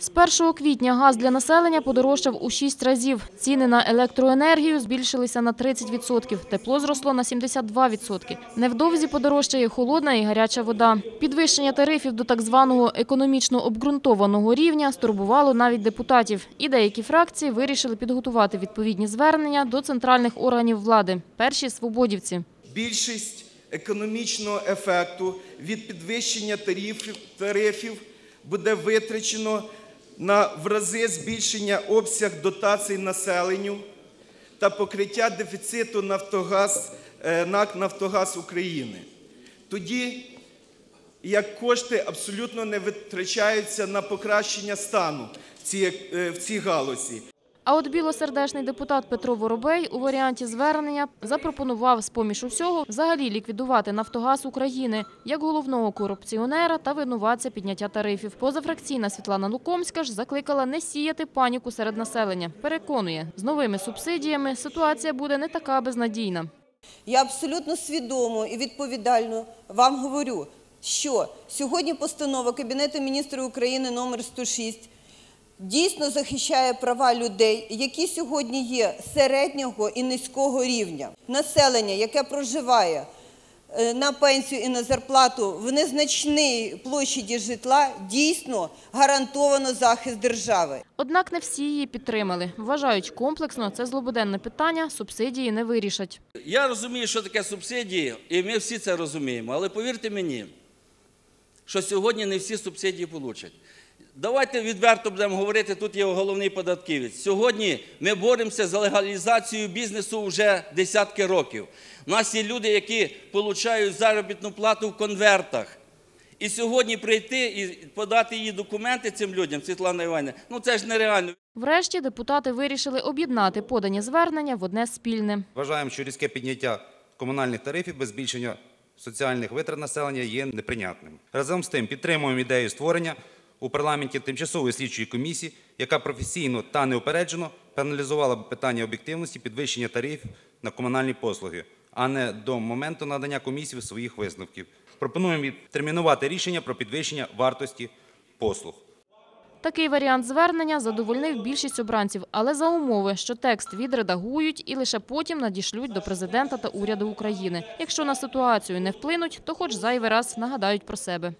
З 1 квітня газ для населення подорожчав у 6 разів. Ціни на електроенергію збільшилися на 30%, тепло зросло на 72%. Невдовзі подорожчає холодна і гаряча вода. Підвищення тарифів до так званого економічно обґрунтованого рівня стурбувало навіть депутатів. І деякі фракції вирішили підготувати відповідні звернення до центральних органів влади. Перші – свободівці. Більшість економічного ефекту від підвищення тарифів, тарифів буде витрачено на в рази збільшення обсяг дотацій населенню та покриття дефіциту Нафтогаз, е, НАК «Нафтогаз України». Тоді як кошти абсолютно не витрачаються на покращення стану в е, в цій галузі. А от білосердечний депутат Петро Воробей у варіанті звернення запропонував з-поміж усього взагалі ліквідувати «Нафтогаз України» як головного корупціонера та винуватця підняття тарифів. Позафракційна Світлана Лукомська ж закликала не сіяти паніку серед населення. Переконує, з новими субсидіями ситуація буде не така безнадійна. Я абсолютно свідомо і відповідально вам говорю, що сьогодні постанова Кабінету міністрів України номер 106 дійсно захищає права людей, які сьогодні є середнього і низького рівня. Населення, яке проживає е, на пенсію і на зарплату в незначній площаді житла, дійсно гарантовано захист держави. Однак не всі її підтримали. Вважають, комплексно це злободенне питання, субсидії не вирішать. Я розумію, що таке субсидії, і ми всі це розуміємо. Але повірте мені, що сьогодні не всі субсидії получать. Давайте відверто будемо говорити, тут є головний податківець. Сьогодні ми боремося за легалізацію бізнесу вже десятки років. У нас є люди, які отримують заробітну плату в конвертах. І сьогодні прийти і подати її документи цим людям, Світлана Іванівна, ну це ж нереально. Врешті депутати вирішили об'єднати подані звернення в одне спільне. Вважаємо, що різке підняття комунальних тарифів без збільшення соціальних витрат населення є неприйнятним. Разом з тим підтримуємо ідею створення у парламенті тимчасової слідчої комісії, яка професійно та неупереджено б питання об'єктивності підвищення тарифів на комунальні послуги, а не до моменту надання комісії своїх висновків. Пропонуємо відтермінувати рішення про підвищення вартості послуг. Такий варіант звернення задовольнив більшість обранців, але за умови, що текст відредагують і лише потім надішлють до президента та уряду України. Якщо на ситуацію не вплинуть, то хоч зайвий раз нагадають про себе.